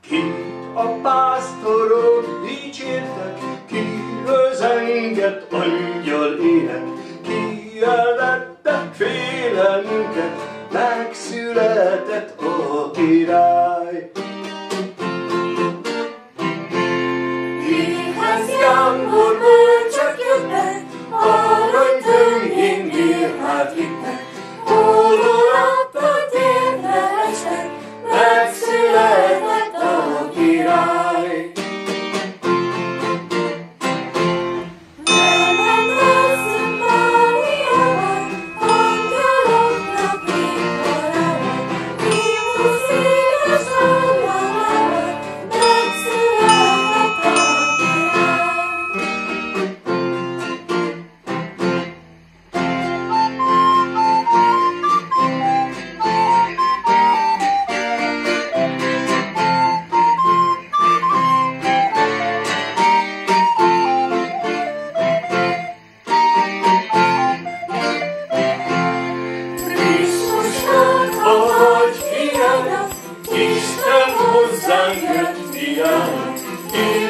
Ki a pásztorok dicsértek, ki özengett angyal ének, ki elvette félelmünket, megszületett a király. sangen wir an.